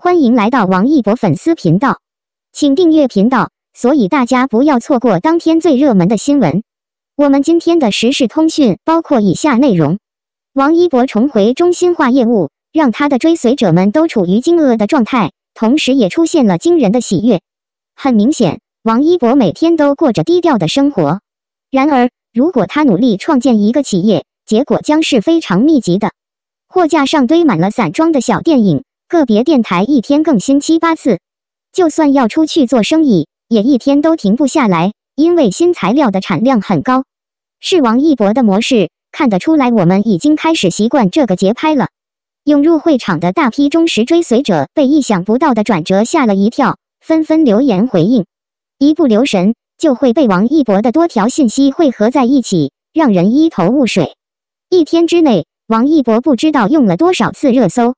欢迎来到王一博粉丝频道，请订阅频道，所以大家不要错过当天最热门的新闻。我们今天的时事通讯包括以下内容：王一博重回中心化业务，让他的追随者们都处于惊愕的状态，同时也出现了惊人的喜悦。很明显，王一博每天都过着低调的生活。然而，如果他努力创建一个企业，结果将是非常密集的。货架上堆满了散装的小电影。个别电台一天更新七八次，就算要出去做生意，也一天都停不下来，因为新材料的产量很高。是王一博的模式，看得出来，我们已经开始习惯这个节拍了。涌入会场的大批忠实追随者被意想不到的转折吓了一跳，纷纷留言回应。一不留神，就会被王一博的多条信息汇合在一起，让人一头雾水。一天之内，王一博不知道用了多少次热搜。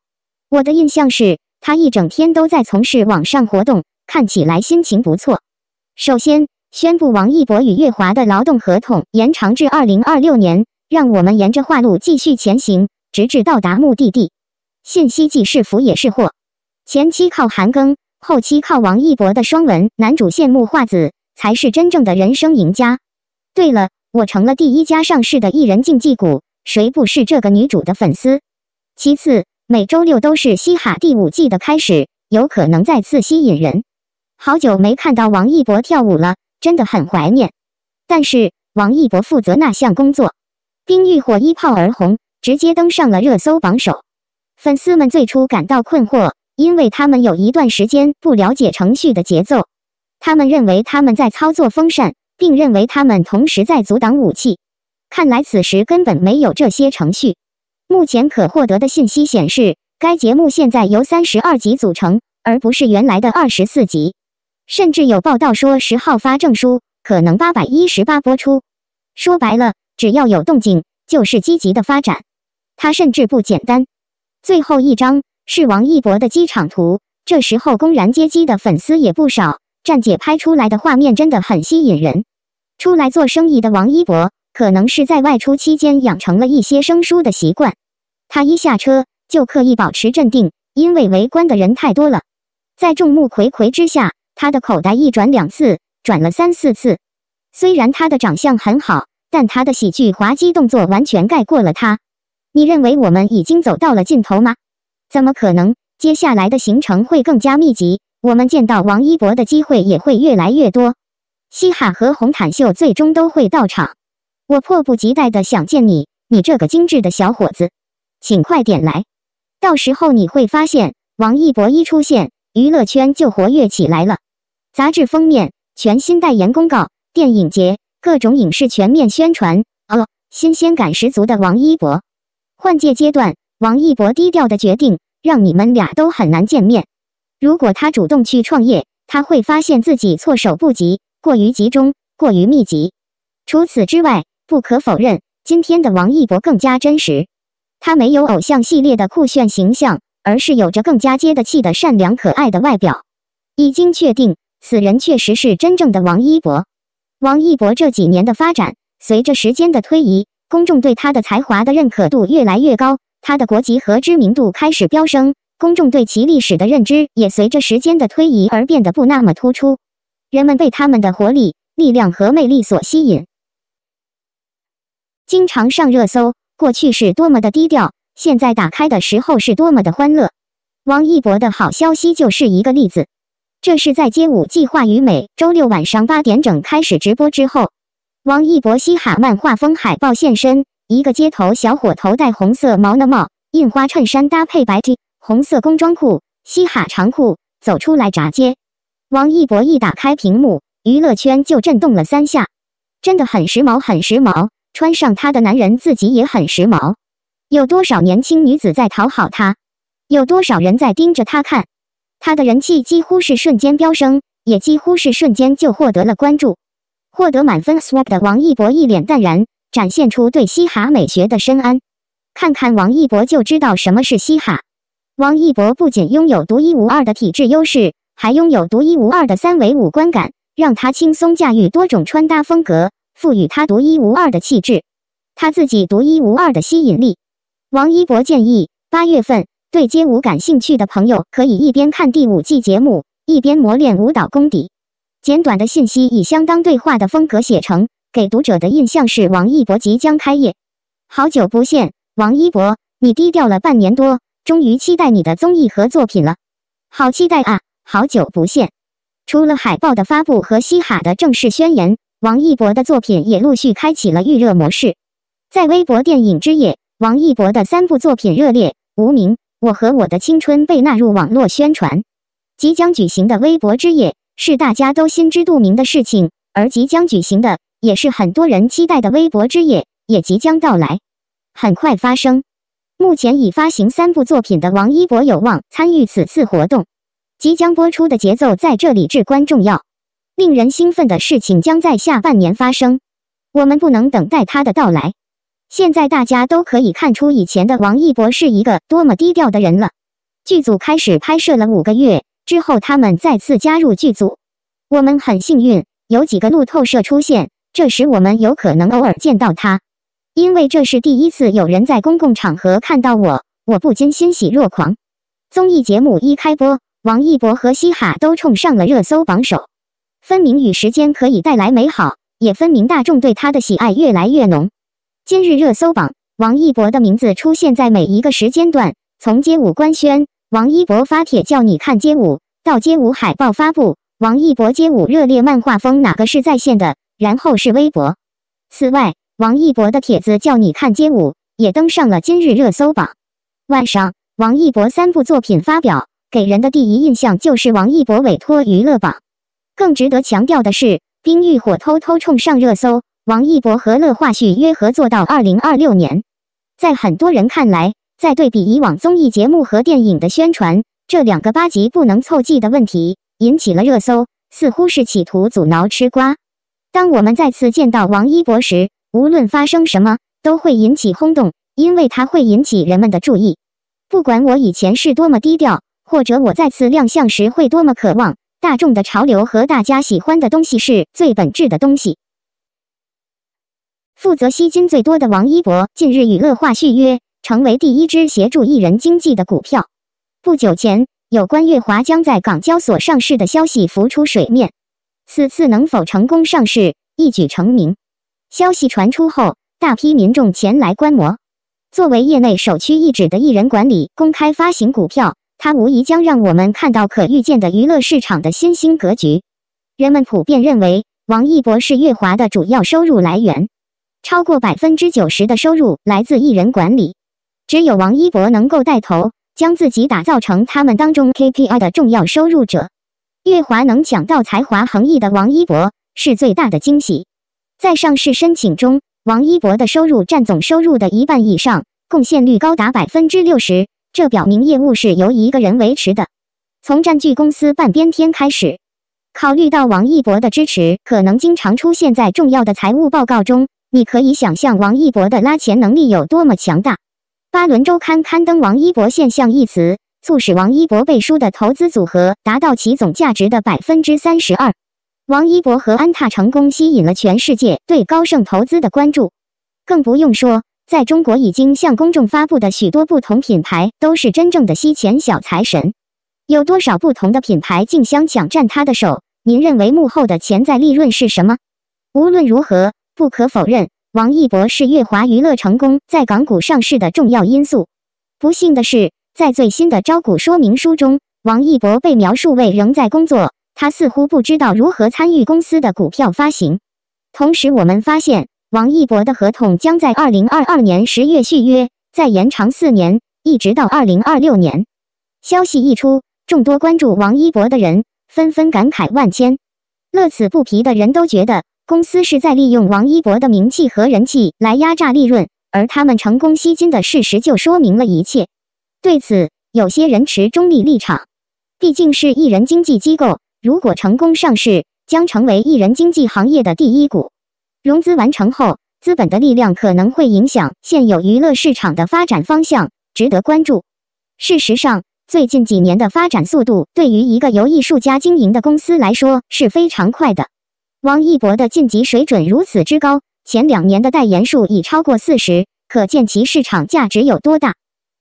我的印象是，他一整天都在从事网上活动，看起来心情不错。首先，宣布王一博与月华的劳动合同延长至二零二六年，让我们沿着话路继续前行，直至到达目的地。信息既是福也是祸，前期靠韩庚，后期靠王一博的双文男主羡慕画子，才是真正的人生赢家。对了，我成了第一家上市的艺人竞技股，谁不是这个女主的粉丝？其次。每周六都是嘻哈第五季的开始，有可能再次吸引人。好久没看到王一博跳舞了，真的很怀念。但是王一博负责那项工作，《冰与火》一炮而红，直接登上了热搜榜首。粉丝们最初感到困惑，因为他们有一段时间不了解程序的节奏，他们认为他们在操作风扇，并认为他们同时在阻挡武器。看来此时根本没有这些程序。目前可获得的信息显示，该节目现在由三十二集组成，而不是原来的二十四集。甚至有报道说十号发证书，可能八百一十八播出。说白了，只要有动静，就是积极的发展。它甚至不简单。最后一张是王一博的机场图，这时候公然接机的粉丝也不少。站姐拍出来的画面真的很吸引人。出来做生意的王一博，可能是在外出期间养成了一些生疏的习惯。他一下车就刻意保持镇定，因为围观的人太多了。在众目睽睽之下，他的口袋一转两次，转了三四次。虽然他的长相很好，但他的喜剧滑稽动作完全盖过了他。你认为我们已经走到了尽头吗？怎么可能？接下来的行程会更加密集，我们见到王一博的机会也会越来越多。西哈和红毯秀最终都会到场。我迫不及待的想见你，你这个精致的小伙子。请快点来，到时候你会发现，王一博一出现，娱乐圈就活跃起来了。杂志封面、全新代言公告、电影节、各种影视全面宣传，哦，新鲜感十足的王一博。换届阶段，王一博低调的决定，让你们俩都很难见面。如果他主动去创业，他会发现自己措手不及，过于集中，过于密集。除此之外，不可否认，今天的王一博更加真实。他没有偶像系列的酷炫形象，而是有着更加接地气的善良可爱的外表。已经确定，此人确实是真正的王一博。王一博这几年的发展，随着时间的推移，公众对他的才华的认可度越来越高，他的国籍和知名度开始飙升，公众对其历史的认知也随着时间的推移而变得不那么突出。人们被他们的活力、力量和魅力所吸引，经常上热搜。过去是多么的低调，现在打开的时候是多么的欢乐。王一博的好消息就是一个例子。这是在街舞计划于每周六晚上八点整开始直播之后，王一博嘻哈漫画风海报现身，一个街头小伙头戴红色毛呢帽，印花衬衫搭配白 T，红色工装裤，嘻哈长裤走出来砸街。王一博一打开屏幕，娱乐圈就震动了三下，真的很时髦，很时髦。穿上他的男人自己也很时髦，有多少年轻女子在讨好他？有多少人在盯着他看？他的人气几乎是瞬间飙升，也几乎是瞬间就获得了关注。获得满分 swap 的王一博一脸淡然，展现出对嘻哈美学的深谙。看看王一博就知道什么是嘻哈。王一博不仅拥有独一无二的体质优势，还拥有独一无二的三维五官感，让他轻松驾驭多种穿搭风格。赋予他独一无二的气质，他自己独一无二的吸引力。王一博建议，八月份对街舞感兴趣的朋友，可以一边看第五季节目，一边磨练舞蹈功底。简短的信息以相当对话的风格写成，给读者的印象是王一博即将开业。好久不见，王一博，你低调了半年多，终于期待你的综艺和作品了，好期待啊！好久不见。除了海报的发布和嘻哈的正式宣言，王一博的作品也陆续开启了预热模式。在微博电影之夜，王一博的三部作品热烈，《无名》。我和我的青春被纳入网络宣传，即将举行的微博之夜是大家都心知肚明的事情，而即将举行的也是很多人期待的微博之夜也即将到来，很快发生。目前已发行三部作品的王一博有望参与此次活动，即将播出的节奏在这里至关重要。令人兴奋的事情将在下半年发生，我们不能等待他的到来。现在大家都可以看出以前的王一博是一个多么低调的人了。剧组开始拍摄了五个月之后，他们再次加入剧组。我们很幸运，有几个路透社出现，这时我们有可能偶尔见到他。因为这是第一次有人在公共场合看到我，我不禁欣喜若狂。综艺节目一开播，王一博和嘻哈都冲上了热搜榜首，分明与时间可以带来美好，也分明大众对他的喜爱越来越浓。今日热搜榜，王一博的名字出现在每一个时间段。从街舞官宣，王一博发帖叫你看街舞，到街舞海报发布，王一博街舞热烈漫画风哪个是在线的？然后是微博。此外，王一博的帖子叫你看街舞也登上了今日热搜榜。晚上，王一博三部作品发表，给人的第一印象就是王一博委托娱乐榜。更值得强调的是，《冰浴火》偷偷冲上热搜。王一博和乐化续约合作到二零二六年，在很多人看来，在对比以往综艺节目和电影的宣传，这两个八集不能凑计的问题引起了热搜，似乎是企图阻挠吃瓜。当我们再次见到王一博时，无论发生什么，都会引起轰动，因为他会引起人们的注意。不管我以前是多么低调，或者我再次亮相时会多么渴望，大众的潮流和大家喜欢的东西是最本质的东西。负责吸金最多的王一博近日与乐化续约，成为第一支协助艺人经济的股票。不久前，有关乐华将在港交所上市的消息浮出水面，此次能否成功上市，一举成名。消息传出后，大批民众前来观摩。作为业内首屈一指的艺人管理公开发行股票，它无疑将让我们看到可预见的娱乐市场的新兴格局。人们普遍认为，王一博是乐华的主要收入来源。超过百分之九十的收入来自艺人管理，只有王一博能够带头，将自己打造成他们当中 KPI 的重要收入者。乐华能抢到才华横溢的王一博是最大的惊喜。在上市申请中，王一博的收入占总收入的一半以上，贡献率高达百分之六十，这表明业务是由一个人维持的。从占据公司半边天开始，考虑到王一博的支持可能经常出现在重要的财务报告中。你可以想象王一博的拉钱能力有多么强大。巴伦周刊刊登“王一博现象”一词，促使王一博背书的投资组合达到其总价值的百分之三十二。王一博和安踏成功吸引了全世界对高盛投资的关注，更不用说在中国已经向公众发布的许多不同品牌都是真正的吸钱小财神。有多少不同的品牌竞相抢占他的手？您认为幕后的潜在利润是什么？无论如何。不可否认，王一博是乐华娱乐成功在港股上市的重要因素。不幸的是，在最新的招股说明书中，王一博被描述为仍在工作，他似乎不知道如何参与公司的股票发行。同时，我们发现王一博的合同将在二零二二年十月续约，再延长四年，一直到二零二六年。消息一出，众多关注王一博的人纷纷感慨万千，乐此不疲的人都觉得。公司是在利用王一博的名气和人气来压榨利润，而他们成功吸金的事实就说明了一切。对此，有些人持中立立场，毕竟是艺人经纪机构，如果成功上市，将成为艺人经纪行业的第一股。融资完成后，资本的力量可能会影响现有娱乐市场的发展方向，值得关注。事实上，最近几年的发展速度，对于一个由艺术家经营的公司来说是非常快的。王一博的晋级水准如此之高，前两年的代言数已超过四十，可见其市场价值有多大。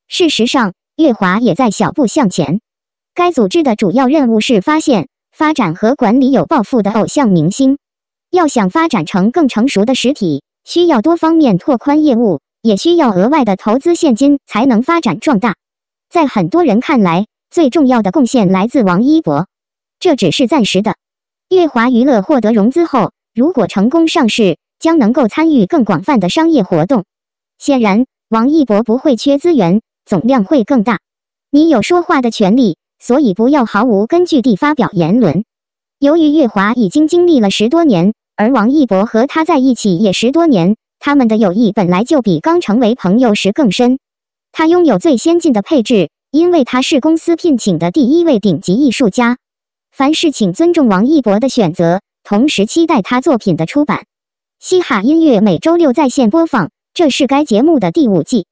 事实上，乐华也在小步向前。该组织的主要任务是发现、发展和管理有抱负的偶像明星。要想发展成更成熟的实体，需要多方面拓宽业务，也需要额外的投资现金才能发展壮大。在很多人看来，最重要的贡献来自王一博，这只是暂时的。乐华娱乐获得融资后，如果成功上市，将能够参与更广泛的商业活动。显然，王一博不会缺资源，总量会更大。你有说话的权利，所以不要毫无根据地发表言论。由于乐华已经经历了十多年。而王一博和他在一起也十多年，他们的友谊本来就比刚成为朋友时更深。他拥有最先进的配置，因为他是公司聘请的第一位顶级艺术家。凡事请尊重王一博的选择，同时期待他作品的出版。嘻哈音乐每周六在线播放，这是该节目的第五季。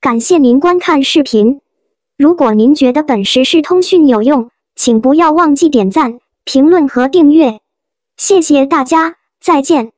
感谢您观看视频。如果您觉得本时事通讯有用，请不要忘记点赞。评论和订阅，谢谢大家，再见。